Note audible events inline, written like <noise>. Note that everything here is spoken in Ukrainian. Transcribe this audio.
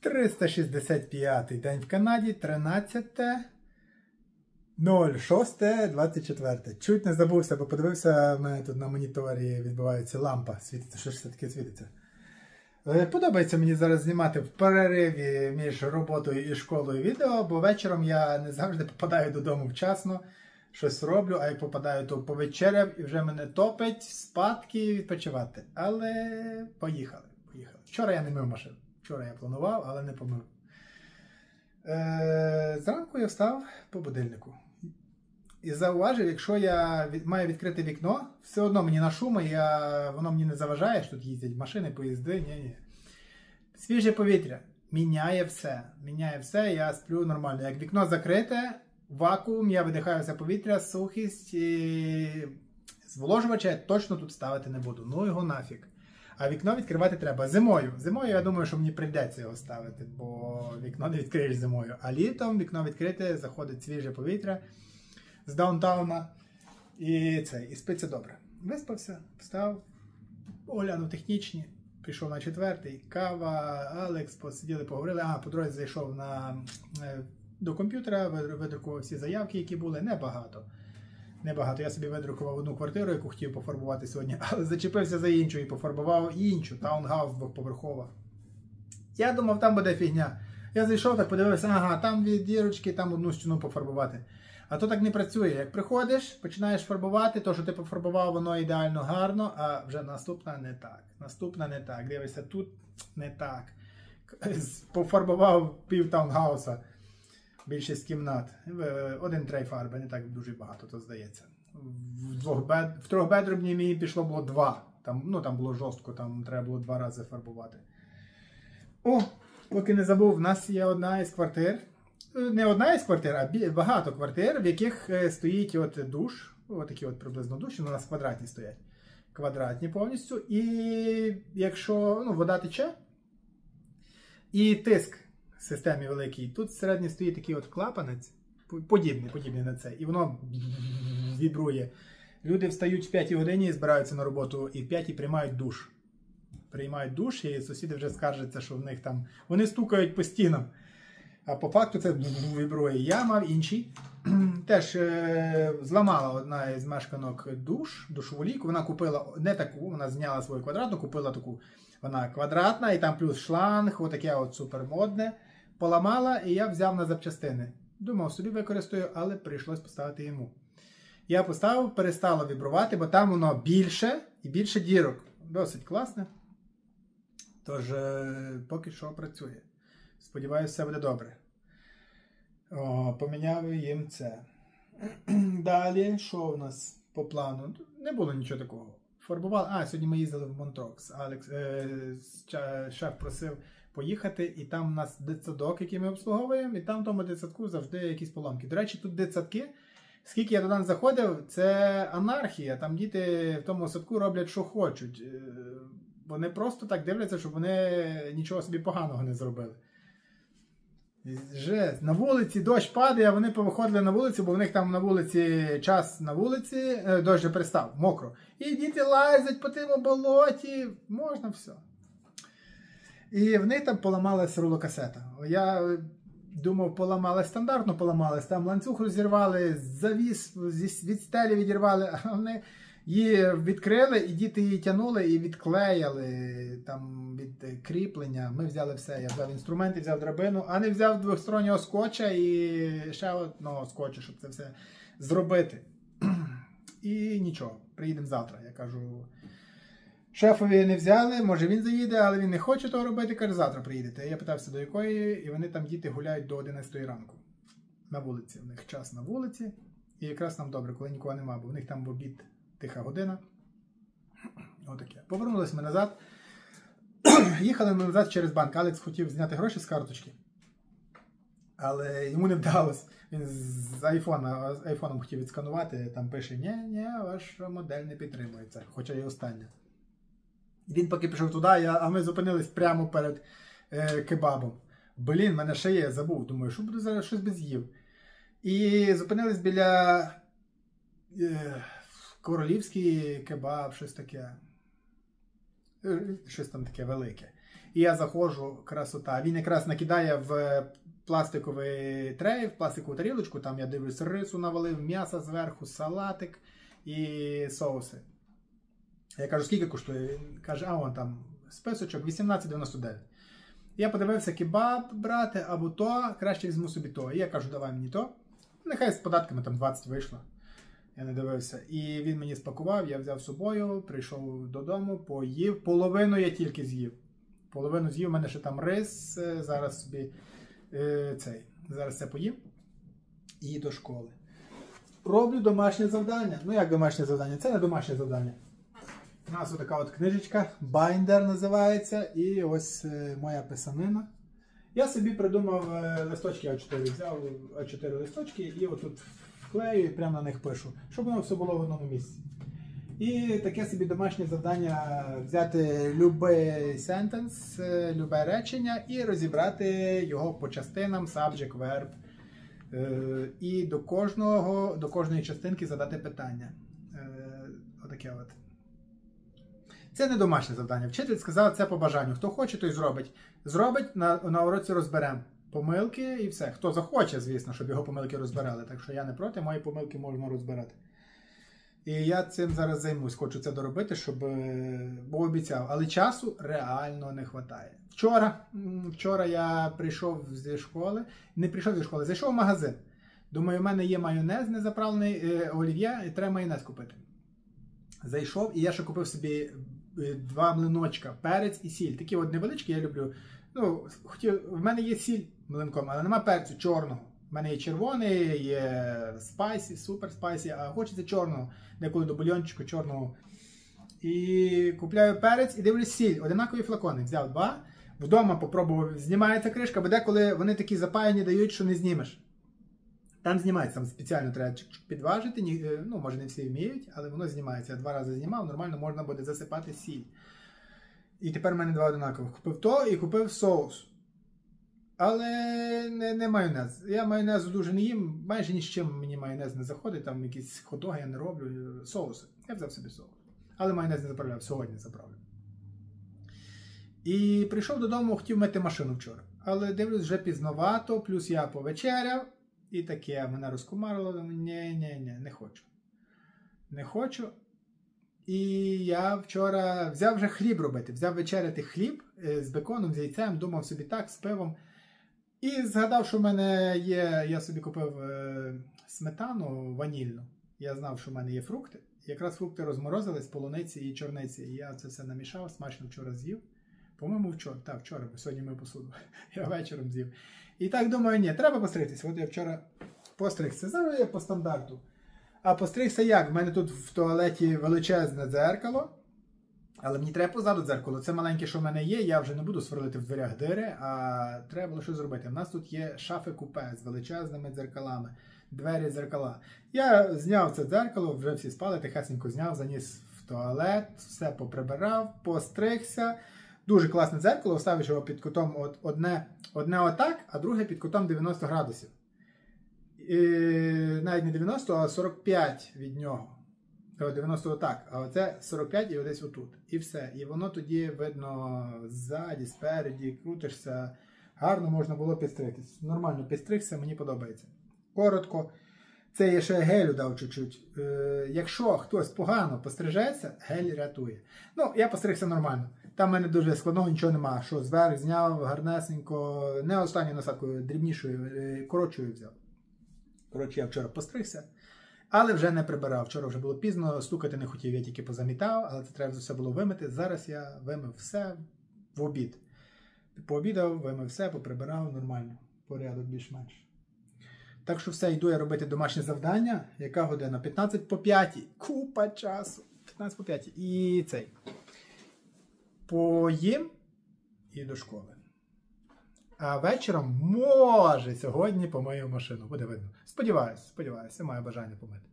365 день в Канаді, 13. 06.24. Чуть не забувся, бо подивився, в мене тут на моніторі відбувається лампа. Світиться, що ж це таке світиться. Е, Подобається мені зараз знімати в перериві між роботою і школою відео, бо вечором я не завжди попадаю додому вчасно, щось роблю, а як попадаю, то повечеряв і вже мене топить, спадки відпочивати. Але поїхали. поїхали. Вчора я не мив машину. Вчора я планував, але не помив. Е, Зранку я встав по будильнику. І зауважив, якщо я від, маю відкрити вікно, все одно мені на шуми, я, воно мені не заважає, що тут їздять машини, поїзди. Ні, ні. Свіже повітря міняє все. Міняє все, я сплю нормально. Як вікно закрите, вакуум, я видихаю все повітря, сухість і зволожувача я точно тут ставити не буду. Ну його нафіг. А вікно відкривати треба зимою. Зимою я думаю, що мені прийдеться його ставити, бо вікно не відкриєш зимою. А літом вікно відкрите, заходить свіже повітря з даунтауна. І це, і спиться добре. Виспався, встав, оглянув технічні, пішов на четвертий, кава, Алекс, посиділи, поговорили. А, по дорозі зайшов на, е, до комп'ютера, видрукував всі заявки, які були, небагато. Небагато. Я собі видрукував одну квартиру, яку хотів пофарбувати сьогодні, <laughs> але зачепився за іншу і пофарбував іншу, таунгаус двохповерхова. Я думав, там буде фігня. Я зайшов, так подивився, ага, там дві дірочки, там одну стіну пофарбувати. А то так не працює. Як приходиш, починаєш фарбувати, то, що ти пофарбував, воно ідеально гарно, а вже наступна не так. Наступна не так. Дивишся, тут не так. Пофарбував пів таунхауса, більшість кімнат. Один трей фарби, не так дуже багато, то здається. В, двох бед... в трьохбедрубній мені пішло було два. Там, ну, там було жорстко, там треба було два рази фарбувати. О, поки не забув, в нас є одна із квартир не одна із квартир, а багато квартир, в яких е, стоїть от душ, отакі от приблизно душі, ну, у нас квадратні стоять. Квадратні повністю. І якщо ну, вода тече, і тиск системі великий, тут всередині стоїть такий от клапанець, подібний подібний на це, і воно вібрує. Люди встають в 5 годині і збираються на роботу, і в 5 приймають душ. Приймають душ, і сусіди вже скаржаться, що в них там. Вони стукають по стінам. А по факту це вібрує. Я мав інший. <clears throat> Теж е, зламала одна із мешканок душ, душову ліку. Вона купила не таку, вона зняла свою квадратну, купила таку. Вона квадратна, і там плюс шланг, отаке от супермодне. Поламала, і я взяв на запчастини. Думав, собі використаю, але прийшлось поставити йому. Я поставив, перестало вібрувати, бо там воно більше і більше дірок. Досить класне. Тож, е, поки що працює. Сподіваюся, все буде добре. О, Поміняв їм це. <clears throat> Далі, що у нас по плану? Не було нічого такого. Фарбували. А, сьогодні ми їздили в Монтрокс. Алекс, е, Шеф просив поїхати, і там у нас дитсадок, який ми обслуговуємо, і там в тому дитсадку завжди якісь поломки. До речі, тут дитсадки. Скільки я туди заходив, це анархія. Там діти в тому садку роблять, що хочуть. Е, вони просто так дивляться, щоб вони нічого собі поганого не зробили. Жесть. На вулиці дощ падає, а вони повиходили на вулицю, бо в них там на вулиці час на вулиці, е, дощ вже перестав, мокро. І діти лазять по тим болоті, можна все. І в них там поламалась рулокасета. Я думав, поламалась стандартно поламалась, там ланцюг розірвали, завіс від стелі відірвали, <laughs> а вони Її відкрили, і діти її тянули і відклеяли там від кріплення. Ми взяли все. Я взяв інструменти, взяв драбину, а не взяв двохстороннього скотча і ще одного скотча, щоб це все зробити. <clears throat> І нічого, приїдемо завтра. Я кажу. Шефові не взяли, може він заїде, але він не хоче того робити. Каже, завтра приїдете. Я питався, до якої, і вони там діти гуляють до 11 ранку. На вулиці. У них час на вулиці. І якраз нам добре, коли нікого немає, бо в них там в обід тиха година. Отаке. Повернулися ми назад. <clears throat> Їхали ми назад через банк. Алекс хотів зняти гроші з карточки. Але йому не вдалося. Він з айфона, з айфоном хотів відсканувати, там пише: ні ні ваша модель не підтримується, хоча і остання. Він поки пішов туди, а ми зупинились прямо перед е, кебабом. Блін, мене ще є, забув. Думаю, що буду зараз щось без їв. І зупинились біля. Е, королівський кебаб, щось таке. Е, щось там таке велике. І я заходжу, красота. Він якраз накидає в пластиковий трей, в пластикову тарілочку. Там я дивлюсь, рису навалив, м'ясо зверху, салатик і соуси. Я кажу, скільки коштує? Він каже, а вон там списочок 18,99. Я подивився кебаб брати або то, краще візьму собі то. І я кажу, давай мені то. Нехай з податками там 20 вийшло. Я не дивився. І він мені спакував, я взяв з собою, прийшов додому, поїв. Половину я тільки з'їв. Половину з'їв, у мене ще там рис. е, Зараз собі е, цей. Зараз це поїв. І до школи. Роблю домашнє завдання. Ну, як домашнє завдання? Це не домашнє завдання. У нас така от книжечка, Binder називається, і ось е, моя писанина. Я собі придумав е, листочки А4, взяв А4 листочки і отут вклею і прямо на них пишу, щоб воно все було в одному місці. І таке собі домашнє завдання взяти любий сентенс, е, любе речення і розібрати його по частинам, subject, verb. І до кожного, до кожної частинки задати питання. Отаке от. Це не домашнє завдання. Вчитель сказав це по бажанню. Хто хоче, той зробить. Зробить, на, на уроці розберемо помилки і все. Хто захоче, звісно, щоб його помилки розбирали. Так що я не проти, мої помилки можна розбирати. І я цим зараз займусь, хочу це доробити, щоб е, бо обіцяв. Але часу реально не вистачає. Вчора, вчора я прийшов зі школи, не прийшов зі школи, зайшов в магазин. Думаю, у мене є майонез незаправлений, е, олів'є, і треба майонез купити. Зайшов, і я ще купив собі е, два млиночка, перець і сіль. Такі от невеличкі, я люблю. Ну, хотів, в мене є сіль млинком, але нема перцю чорного. У мене є червоний, є spicy, супер spicy, а хочеться чорного, деколи до бульончику чорного. І купляю перець і дивлюсь сіль. Одинакові флакони. Взяв два. Вдома попробував, знімається кришка, бо деколи вони такі запаяні дають, що не знімеш. Там знімається, там спеціально треба підважити. ні- е, Ну, може, не всі вміють, але воно знімається. Я два рази знімав, нормально можна буде засипати сіль. І тепер в мене два одинакових. Купив то і купив соус. Але не, не майонез. Я майонезу дуже не їм, майже ні з чим мені майонез не заходить, там якісь ходоги я не роблю. Соуси. Я взяв собі соус. Але майонез не заправляв, сьогодні заправлю. І прийшов додому, хотів мити машину вчора. Але дивлюсь, вже пізновато, плюс я повечеряв, і таке мене розкумарило. Ні, ні, ні, не хочу. Не хочу. І я вчора взяв вже хліб робити, взяв вечеряти хліб е, з беконом, з яйцем, думав собі так, з пивом. І згадав, що в мене є. Я собі купив е, сметану ванільну. Я знав, що в мене є фрукти. Якраз фрукти розморозились, полуниці і чорниці. І я це все намішав, смачно вчора з'їв. По-моєму, вчора. Так, вчора, бо сьогодні ми посуду. <laughs> Я вечором з'їв. І так думаю, ні, треба постригтися. От я вчора постригся. Зараз я по стандарту. А постригся як? В мене тут в туалеті величезне дзеркало. Але мені треба позаду дзеркало. Це маленьке, що в мене є. Я вже не буду сверлити в дверях дири, а треба було щось зробити. У нас тут є шафи купе з величезними дзеркалами, двері дзеркала. Я зняв це дзеркало, вже всі спали, тихесенько зняв, заніс в туалет, все поприбирав, постригся. Дуже класне дзеркало, оставиш його під кутом от, одне, одне отак, а друге під кутом 90 градусів. І, навіть не 90, а 45 від нього. 90 отак, а оце 45 і десь отут. І все. І воно тоді видно ззаді, спереді, крутишся. Гарно можна було підстригтися. Нормально підстригся, мені подобається. Коротко. Це я ще гелю дав чуть-чуть. Е, якщо хтось погано пострижеться, гель рятує. Ну, я постригся нормально. Там в мене дуже складного нічого немає. Що зверх зняв гарнесенько, не останньою насадкою, дрібнішою, е, коротшою взяв. Коротше, я вчора постригся, але вже не прибирав. Вчора вже було пізно, стукати не хотів, я тільки позамітав, але це треба все було вимити. Зараз я вимив все в обід. Пообідав, вимив все, поприбирав нормально. Порядок більш-менш. Так що все, йду я робити домашнє завдання. Яка година? 15 по 5. Купа часу. 15 по 5. І цей. Поїм і до школи. А вечором може сьогодні помию машину. Буде видно. Сподіваюсь, сподіваюся, маю бажання помити.